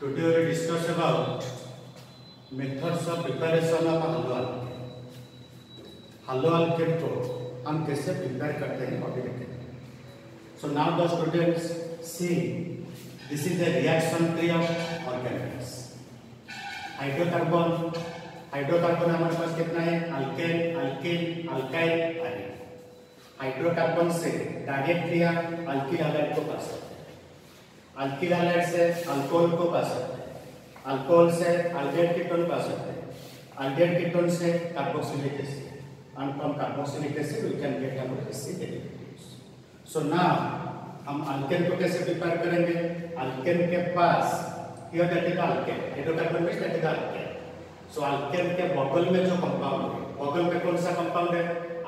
Today we discuss about methods of preparation of halwa halwa alkane को हम कैसे prepare करते हैं अभी देखेंगे so now the students see this is the reaction tree of organics hydrocarbon hydrocarbon हमारे पास कितना है? अल्केन अल्किन अल्काइल आदि हाइड्रोकार्बन से डायरेक्ट क्रिया अल्किल हैलाइड को पा सकते हैं। अल्किल हैलाइड से अल्कोहल को पा सकते हैं। अल्कोहल से अल्डेट कीटोन पा सकते हैं। अल्डेट कीटोन से carboxylic acid and from carboxylic acid we can get acid derivatives. So now, हम अल्केन को कैसे प्रिपेयर करेंगे? अल्केन के पास here alkane hydrocarbon means that alkane so alkane के बगल में जो कंपाउंड है बगल में कौन सा कंपाउंड है?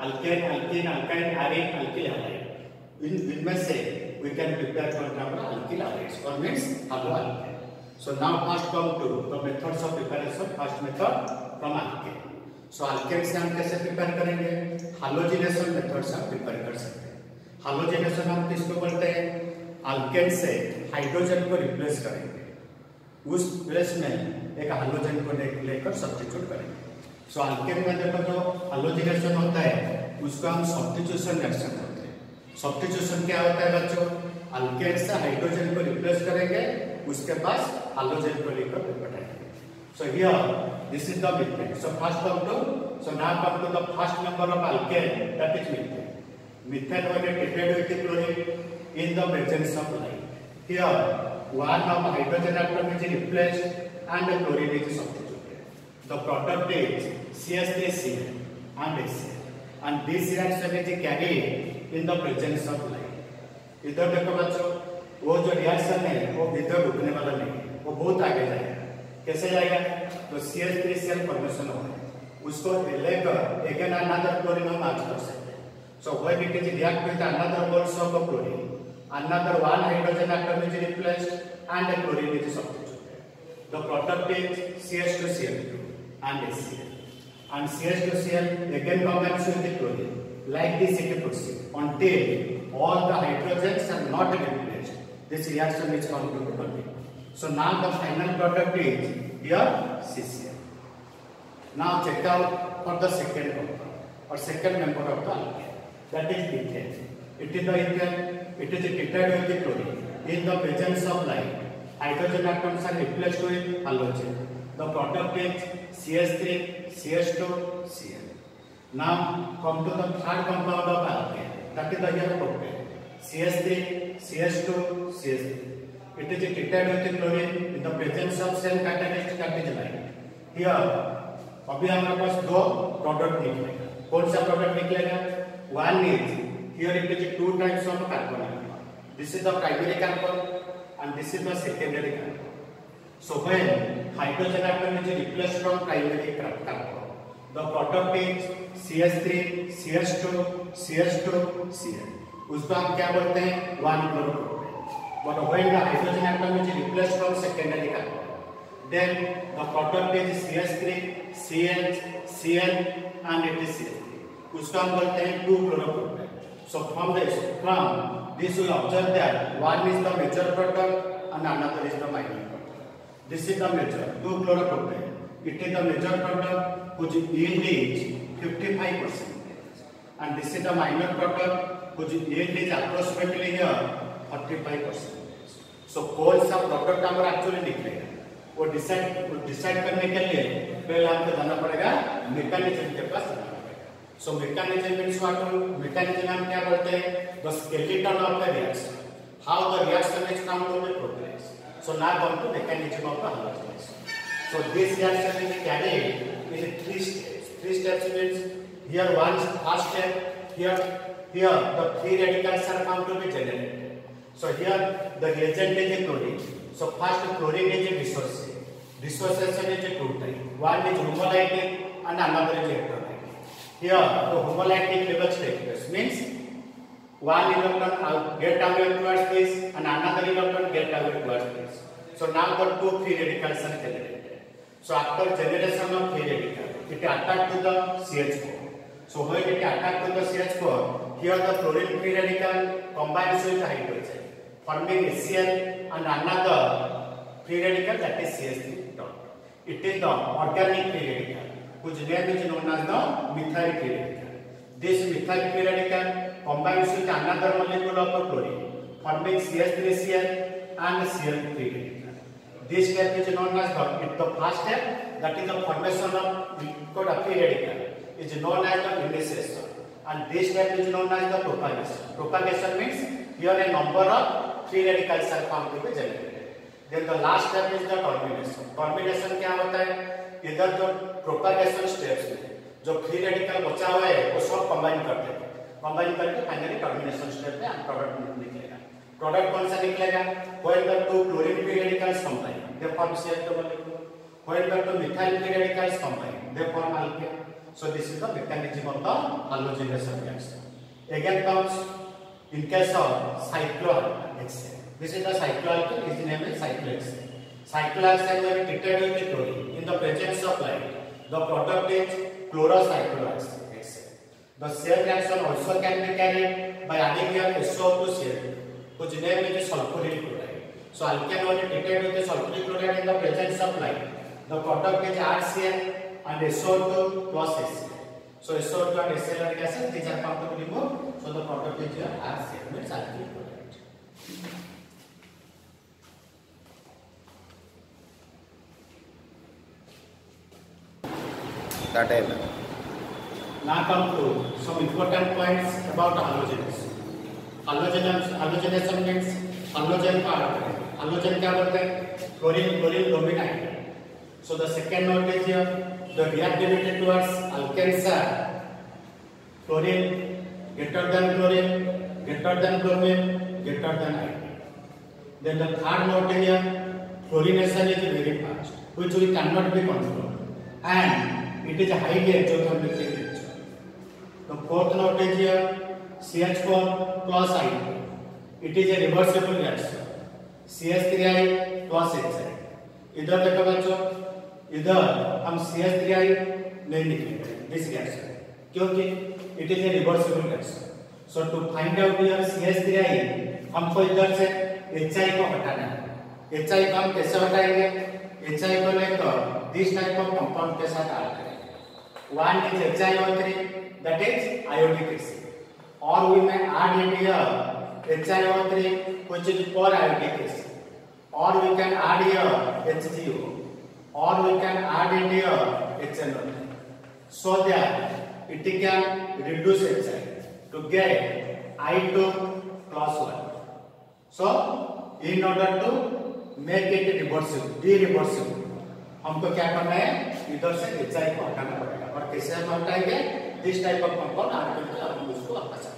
Alkane alkene alkyne iron alkyl halide इन, इनमें से we can prepare for example alkyl halides or means halo alkane so now first come to the methods of preparation. First method, from alkane alkane से हम कैसे prepare करेंगे? हालोजिनेशन method से हम prepare कर सकते हैं। हालोजिनेशन हम किसको बोलते हैं? अल्केन से हाइड्रोजन को रिप्लेस करेंगे। उस प्लेस में एक हालोजन को लेकर सब्स्टिट्यूट करेंगे। सो अल्केन में देखो जो हालोजिनेशन होता है, उसको हम सब्स्टिट्यूशन रिएक्शन सब्स्टिट्यूशन क्या होता है बच्चों अल्केन से हाइड्रोजन को रिप्लेस करेंगे उसके पास हालोजन को लेकर So here, this is the methane. So first come to, so now come to the first number of alkane, that is methane. Methane when treated with the chlorine in the presence of light. Here, one of hydrogen atom is replaced and the chlorine is substituted. The product is CH3Cl and HCl. And this reaction is carried in the presence of light. इधर देखो बच्चों वो जो reaction है वो इधर रुकने वाला नहीं है वो बहुत आगे जाएगा कैसे जाएगा तो C H three cell formation हो उसको लेकर अगेन अनदर क्लोरीन हम आज कर सकते हैं so when it is react with another moles of chlorine another one hydrogen atom is replaced and the chlorine is substituted the product is CH2Cl2 and HCl and CH2Cl again combines with the chlorine like this it proceeds until all the hydrogens are not replaced this reaction is to continue So now the final product is here CCl. Now check out for the second compound or second member of the alkane. That is ethane. It is the ethane. It is treated with the chlorine. In the presence of light, hydrogen atoms are replaced with halogen. The product is CH3, CH2, Cl. Now come to the third compound of alkane. That is the here propane. CH3, CH2, CH3. it is treated with chlorine in the presence of same catalyst that is light here अभी हमारे पास दो product निकलेगा कौन सा product निकलेगा one is here it is two types of carbon this is the primary carbon and this is the secondary carbon so when hydrogen atom is replaced from primary carbon the product is ch3 ch2 ch2 cl उसको हम क्या बोलते हैं one chloro But when the hydrogen atom is replaced from secondary carbon, then the product is CH3, CH, Cl and it is CH3. उसको हम बोलते हैं two chloropropane. So from this, from this we observe that one is the major product and another is the minor product. This is the major two chloro chloropropane. It is the major product whose yield is 55 percent, and this is the minor product whose yield is approximately here 45 percent. So कौन सा product हमारा actually निकलेगा? वो decide वो decide करने के लिए पहले हमको जाना पड़ेगा मैकेनिज्म के पास जाना पड़ेगा। So mechanism means what mechanism हम क्या बोलते हैं? The skeleton of the reaction how the reaction is come to be progress so now come to mechanism of the hydrogen so this reaction is carried in three steps three steps means here one first step here here the three radicals are come to be generated So here the reagent is a chlorine. So first chlorine is a dissociation. Dissociation is a two type. One is homolytic and another is electrolytic. Here the homolytic levels take place. Means one electron get away towards this and another electron get away towards this. So now the two free radicals are generated. So after generation of free radical, it attack to the CH4. So when it attack to the CH4, here the chlorine free radical combines with hydrogen. forming HCl and another free radical that is CH3 dot. It is the organic free radical whose name is known as the methyl free radical. This methyl free radical combines with another molecule of chlorine forming CH3Cl and Cl radical. This step is known as the, it, the first step that is the formation of liquid free radical is known as the initiation and this step is known as the propagation. Propagation means here a number of free radicals are found to be generated. Then the last step is the termination. Termination क्या होता है इधर जो propagation steps में जो free radical बचा हुआ है वो सब कंबाइन करते हैं कंबाइन करके फाइनली टर्मिनेशन स्टेप में प्रोडक्ट निकलेगा प्रोडक्ट कौन सा निकलेगा when the two chlorine free radicals combine they form CH double liquid when the two methyl free radicals combine they form alkane so this is the mechanism of the halogenation reaction again comes in case of cyclohexane This is the cycloalkane, its name is cyclohexane. Cyclohexane when treated with chlorine in the presence of light, the product is chlorocyclohexane. The same reaction also can be carried by adding here SO2 Cl2, whose name is sulfuric chloride. So alkane when treated with the sulfuric chloride in the presence of light, the product is RCl and SO2 plus HCl. So SO2 and HCl are gases, these are found to be removed. So the product is here RCl, means alkyl chloride. that end. Now come to some important points about halogenation. Halogenation, halogenation means halogen part. Halogen क्या बोलते हैं? Chlorine, chlorine dominant. So the second note is here. The reactivity towards alkanes are chlorine greater than chlorine, greater than bromine, greater than iodine. Then the third note is here. Chlorination is very fast, which we cannot be controlled. And it is highly exothermic in nature. The fourth note is here CH4 plus I. It is a reversible reaction. CH3I plus HI. इधर देखो बच्चों इधर हम CH3I नहीं निकलेंगे this reaction क्योंकि it is a reversible reaction so to find out here CH3I हमको इधर से HI को हटाना है HI को हम कैसे हटाएँगे HI को लेकर दिस टाइप ऑफ़ कंपाउंड के साथ ऐड करेंगे one is HiO3 that is iodic acid और भी मैं ऐड इट हियर HCl और थ्री कुछ एक पर एल्डिहाइड्स और we can add here HCO और we can add it here HCl so that it can reduce HCl to get I2 plus 1 so in order to make it reversible de reversible हमको क्या करना है? इधर से HCl को हटाना पड़ेगा। और कैसे हम हटाएँगे? This type of compound article हम उसको हटा सकते हैं